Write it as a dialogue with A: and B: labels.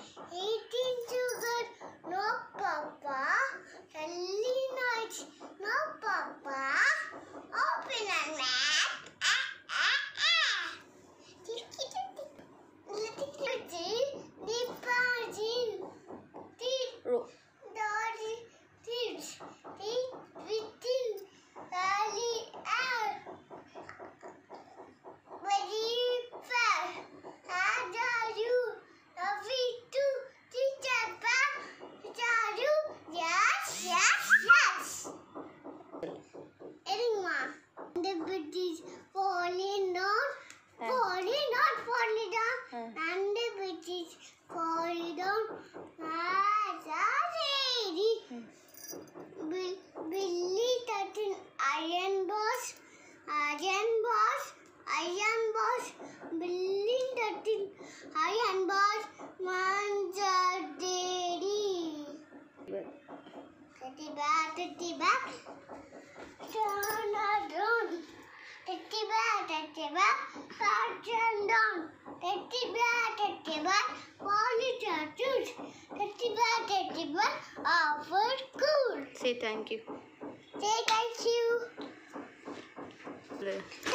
A: Eating Erima, the bit is falling down, falling down, falling down, and the bit is falling down. Ah, sorry. Teddy bear, turn around. Teddy bear, turn down. Teddy bear, Polly turtles. Teddy bear, offer cool.
B: say thank you
A: Say thank you.
B: Le-
A: Thank you.